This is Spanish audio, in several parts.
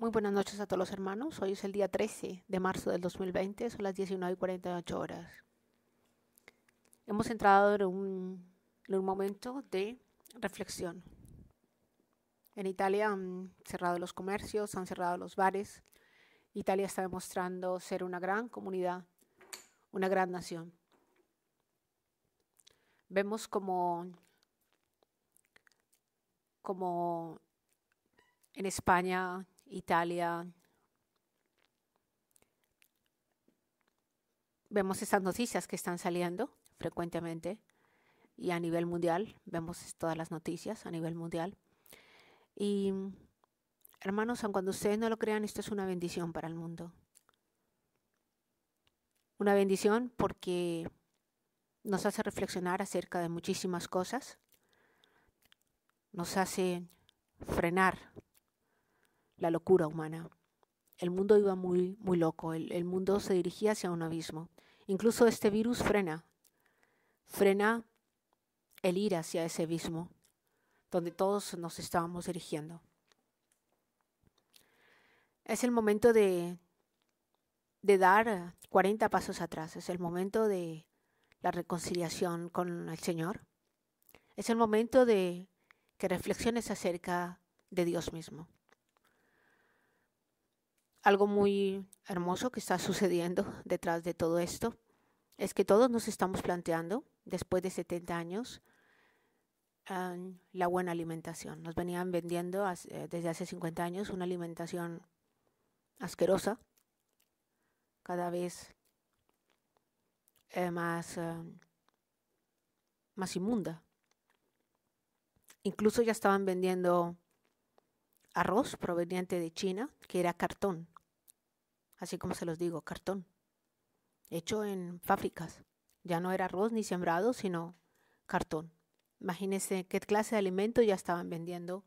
Muy buenas noches a todos los hermanos. Hoy es el día 13 de marzo del 2020, son las 19 y 48 horas. Hemos entrado en un, en un momento de reflexión. En Italia han cerrado los comercios, han cerrado los bares. Italia está demostrando ser una gran comunidad, una gran nación. Vemos como, como en España Italia. Vemos estas noticias que están saliendo frecuentemente y a nivel mundial, vemos todas las noticias a nivel mundial. Y hermanos, aun cuando ustedes no lo crean, esto es una bendición para el mundo. Una bendición porque nos hace reflexionar acerca de muchísimas cosas, nos hace frenar la locura humana. El mundo iba muy, muy loco, el, mundo se dirigía hacia un abismo. Incluso este virus frena, frena el ir hacia ese abismo donde todos nos estábamos dirigiendo. Es el momento de, de dar 40 pasos atrás, es el momento de la reconciliación con el Señor. Es el momento de que reflexiones acerca de Dios mismo algo muy hermoso que está sucediendo detrás de todo esto es que todos nos estamos planteando, después de 70 años, la buena alimentación. Nos venían vendiendo eh, desde hace 50 años una alimentación asquerosa, cada vez eh, más, más inmunda. Incluso ya estaban vendiendo arroz proveniente de China, que era cartón, así como se los digo, cartón, hecho en fábricas. Ya no era arroz ni sembrado, sino cartón. Imagínense qué clase de alimento ya estaban vendiendo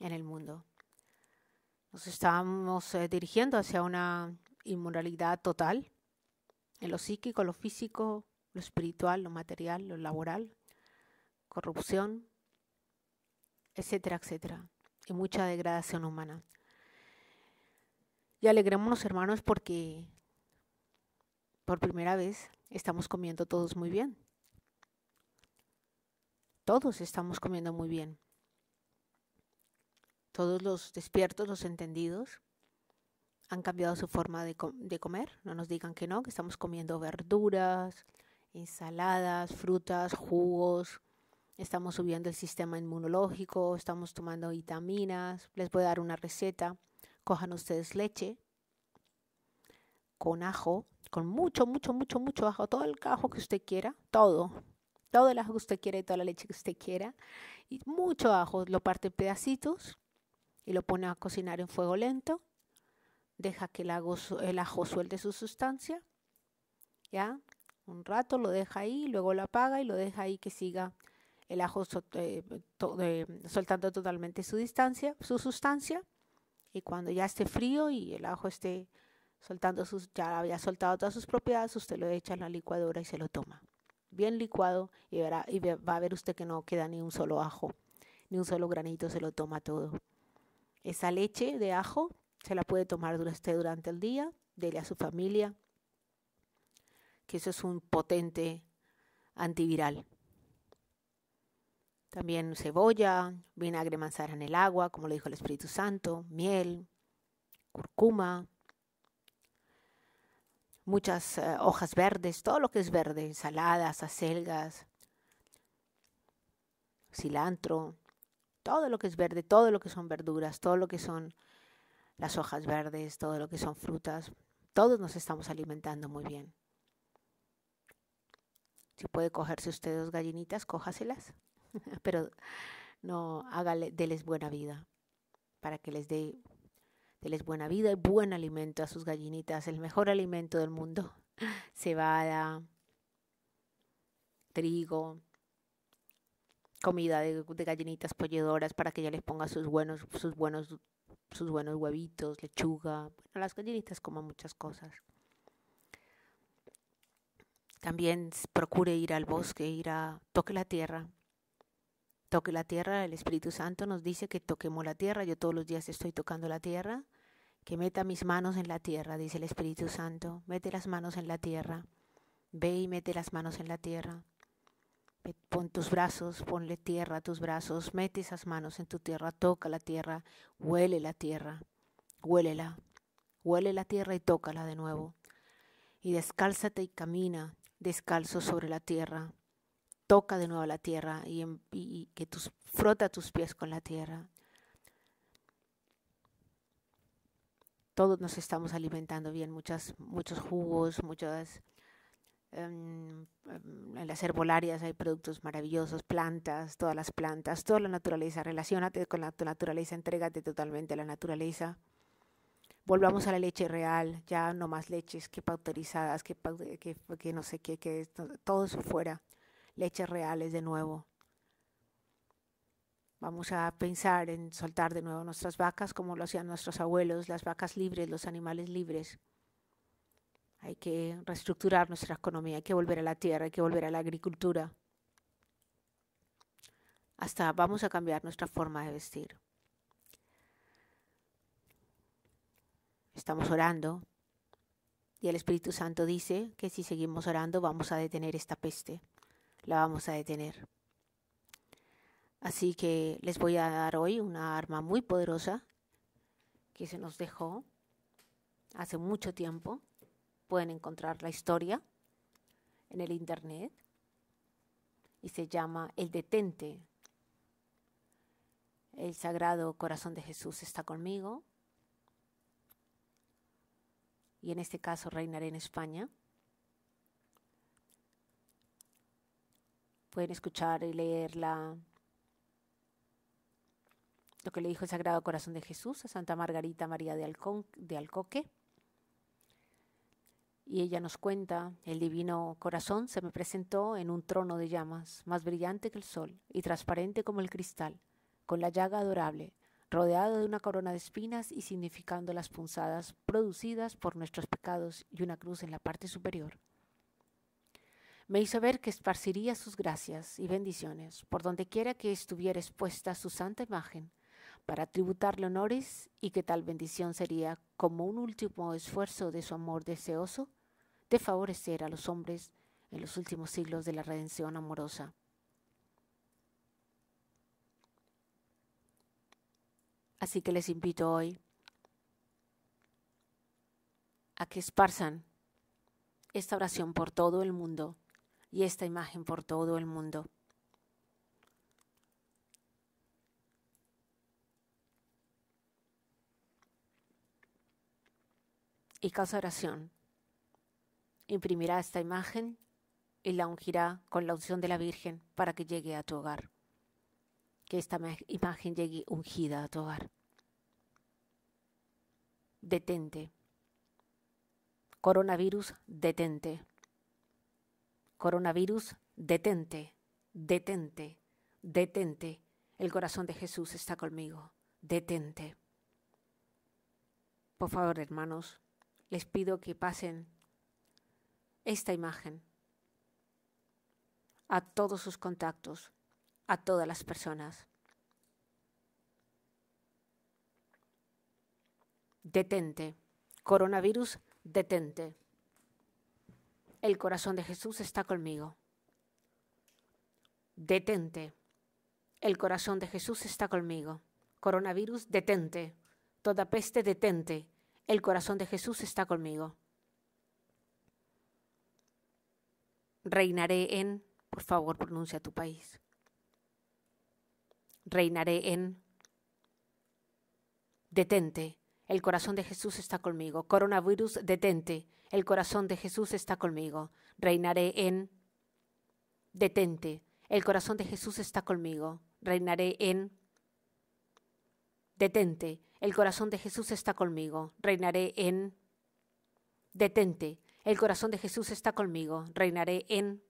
en el mundo. Nos estábamos eh, dirigiendo hacia una inmoralidad total en lo psíquico, lo físico, lo espiritual, lo material, lo laboral, corrupción, etcétera, etcétera y mucha degradación humana. Y alegrémonos, hermanos, porque por primera vez estamos comiendo todos muy bien. Todos estamos comiendo muy bien. Todos los despiertos, los entendidos, han cambiado su forma de, de, comer. No nos digan que no, que estamos comiendo verduras, ensaladas, frutas, jugos, estamos subiendo el sistema inmunológico, estamos tomando vitaminas. Les voy a dar una receta. Cojan ustedes leche con ajo, con mucho, mucho, mucho, mucho ajo, todo el ajo que usted quiera, todo, todo el ajo que usted quiera y toda la leche que usted quiera, y mucho ajo, lo parte en pedacitos y lo pone a cocinar en fuego lento, deja que el ajo, el ajo suelte su sustancia, ya, un rato lo deja ahí, luego lo apaga y lo deja ahí que siga el ajo eh, soltando totalmente su distancia, su sustancia, y cuando ya esté frío y el ajo esté soltando sus, ya había soltado todas sus propiedades, usted lo echa en la licuadora y se lo toma. Bien licuado y, verá, y va a ver usted que no queda ni un solo ajo, ni un solo granito, se lo toma todo. Esa leche de ajo se la puede tomar usted durante el día, dele a su familia, que eso es un potente antiviral. También cebolla, vinagre manzana en el agua, como lo dijo el Espíritu Santo, miel, curcuma, muchas uh, hojas verdes, todo lo que es verde, ensaladas, acelgas, cilantro, todo lo que es verde, todo lo que son verduras, todo lo que son las hojas verdes, todo lo que son frutas, todos nos estamos alimentando muy bien. Si puede cogerse usted dos gallinitas, cójaselas. pero no hágale, déles buena vida, para que les dé buena vida y buen alimento a sus gallinitas, el mejor alimento del mundo, cebada, trigo, comida de, de, gallinitas polledoras para que ella les ponga sus buenos, sus buenos, sus buenos huevitos, lechuga. Bueno, las gallinitas coman muchas cosas. También procure ir al bosque, ir a toque la tierra, toque la tierra, el Espíritu Santo nos dice que toquemos la tierra, yo todos los días estoy tocando la tierra, que meta mis manos en la tierra, dice el Espíritu Santo. Mete las manos en la tierra. Ve y mete las manos en la tierra. Pon tus brazos, ponle tierra a tus brazos, mete esas manos en tu tierra, toca la tierra, huele la tierra, huélela, huele la tierra y tócala de nuevo. Y descálzate y camina descalzo sobre la tierra. Toca de nuevo la tierra y, y que tus, frota tus pies con la tierra. Todos nos estamos alimentando bien, muchas, muchos jugos, muchas Em, em, en las herbolarias hay productos maravillosos, plantas, todas las plantas, toda la naturaleza. Relaciónate con la naturaleza, entrégate totalmente a la naturaleza. Volvamos a la leche real, ya no más leches que pautorizadas, que, que, que no sé qué, que todo eso fuera. Leches reales de nuevo. Vamos a pensar en soltar de nuevo nuestras vacas como lo hacían nuestros abuelos, las vacas libres, los animales libres. Hay que reestructurar nuestra economía, hay que volver a la tierra, hay que volver a la agricultura. Hasta vamos a cambiar nuestra forma de vestir. Estamos orando y el Espíritu Santo dice que si seguimos orando vamos a detener esta peste, la vamos a detener. Así que les voy a dar hoy una arma muy poderosa que se nos dejó hace mucho tiempo pueden encontrar la historia en el internet y se llama El detente. El Sagrado Corazón de Jesús está conmigo y en este caso reinaré en España. Pueden escuchar y leer la, lo que le dijo el Sagrado Corazón de Jesús a Santa Margarita María de, de Alcoque y ella nos cuenta, el divino corazón se me presentó en un trono de llamas, más brillante que el sol y transparente como el cristal, con la llaga adorable, rodeado de una corona de espinas y significando las punzadas producidas por nuestros pecados y una cruz en la parte superior. Me hizo ver que esparciría sus gracias y bendiciones por donde quiera que estuviera expuesta su santa imagen, para tributarle honores y que tal bendición sería como un último esfuerzo de su amor deseoso de favorecer a los hombres en los últimos siglos de la redención amorosa. Así que les invito hoy a que esparzan esta oración por todo el mundo y esta imagen por todo el mundo. Y causa oración imprimirá esta imagen y la ungirá con la unción de la Virgen para que llegue a tu hogar. Que esta imagen llegue ungida a tu hogar. Detente. Coronavirus, detente. Coronavirus, detente. Detente. Detente. El corazón de Jesús está conmigo. Detente. Por favor, hermanos, les pido que pasen esta imagen a todos sus contactos, a todas las personas. Detente. Coronavirus, detente. El corazón de Jesús está conmigo. Detente. El corazón de Jesús está conmigo. Coronavirus, detente. Toda peste, detente. El corazón de Jesús está conmigo. Reinaré en, por favor, pronuncia tu país. Reinaré en. Detente. El corazón de Jesús está conmigo. Coronavirus, detente. El corazón de Jesús está conmigo. Reinaré en. Detente. El corazón de Jesús está conmigo. Reinaré en. Detente. El corazón de Jesús está conmigo. Reinaré en. Detente. El corazón de Jesús está conmigo, reinaré en...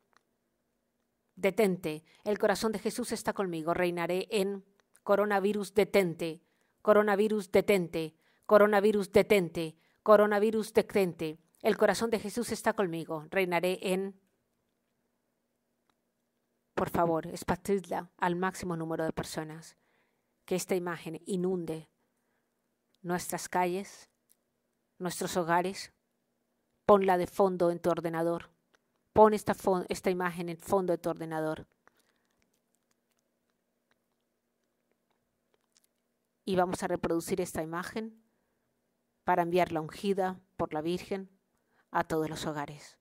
Detente, el corazón de Jesús está conmigo, reinaré en... Coronavirus, detente, coronavirus, detente, coronavirus, detente, coronavirus, detente. El corazón de Jesús está conmigo, reinaré en... Por favor, esparcidla al máximo número de personas. Que esta imagen inunde nuestras calles, nuestros hogares. Ponla de fondo en tu ordenador. Pon esta, esta imagen en fondo de tu ordenador. Y vamos a reproducir esta imagen para enviarla ungida por la Virgen a todos los hogares.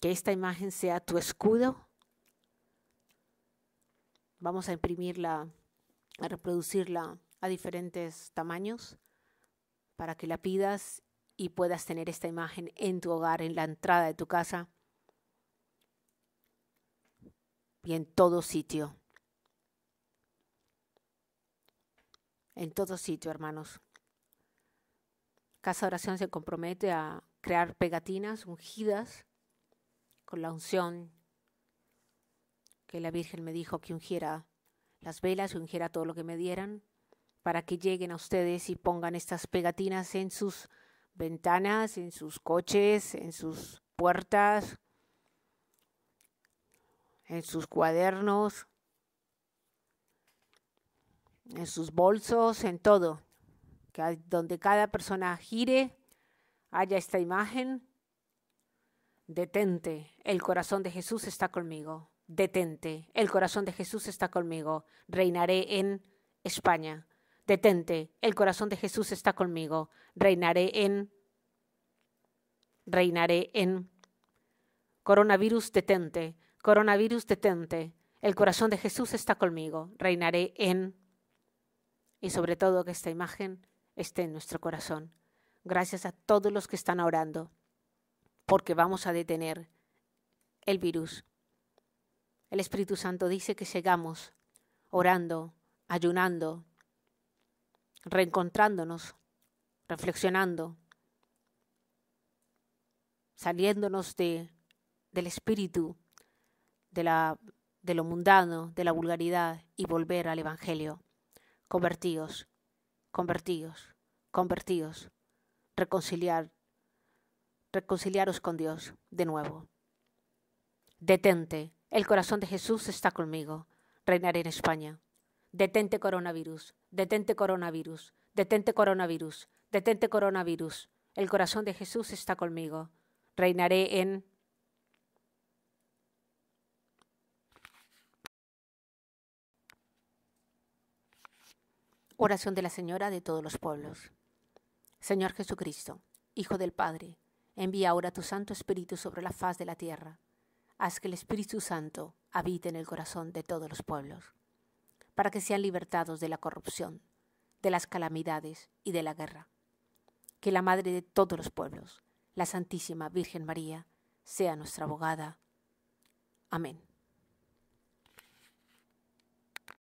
Que esta imagen sea tu escudo. Vamos a imprimirla, a reproducirla a diferentes tamaños para que la pidas y puedas tener esta imagen en tu hogar, en la entrada de tu casa y en todo sitio. En todo sitio, hermanos. Casa Oración se compromete a crear pegatinas ungidas con la unción que la Virgen me dijo que ungiera las velas ungiera todo lo que me dieran para que lleguen a ustedes y pongan estas pegatinas en sus ventanas, en sus coches, en sus puertas, en sus cuadernos, en sus bolsos, en todo. Donde cada persona gire, haya esta imagen. Detente, el corazón de Jesús está conmigo. Detente, el corazón de Jesús está conmigo. Reinaré en España. Detente, el corazón de Jesús está conmigo. Reinaré en... Reinaré en... Coronavirus, detente. Coronavirus, detente. El corazón de Jesús está conmigo. Reinaré en... Y sobre todo que esta imagen esté en nuestro corazón. Gracias a todos los que están orando, porque vamos a detener el virus. El Espíritu Santo dice que sigamos orando, ayunando, reencontrándonos, reflexionando, saliéndonos de, del espíritu, de, la, de lo mundano, de la vulgaridad y volver al Evangelio. Convertíos, convertíos, convertíos, reconciliar, reconciliaros con Dios de nuevo. Detente, el corazón de Jesús está conmigo, reinaré en España. Detente coronavirus, detente coronavirus, detente coronavirus, detente coronavirus. El corazón de Jesús está conmigo. Reinaré en... Oración de la Señora de todos los pueblos. Señor Jesucristo, Hijo del Padre, envía ahora tu Santo Espíritu sobre la faz de la tierra. Haz que el Espíritu Santo habite en el corazón de todos los pueblos para que sean libertados de la corrupción, de las calamidades y de la guerra. Que la Madre de todos los pueblos, la Santísima Virgen María, sea nuestra abogada. Amén.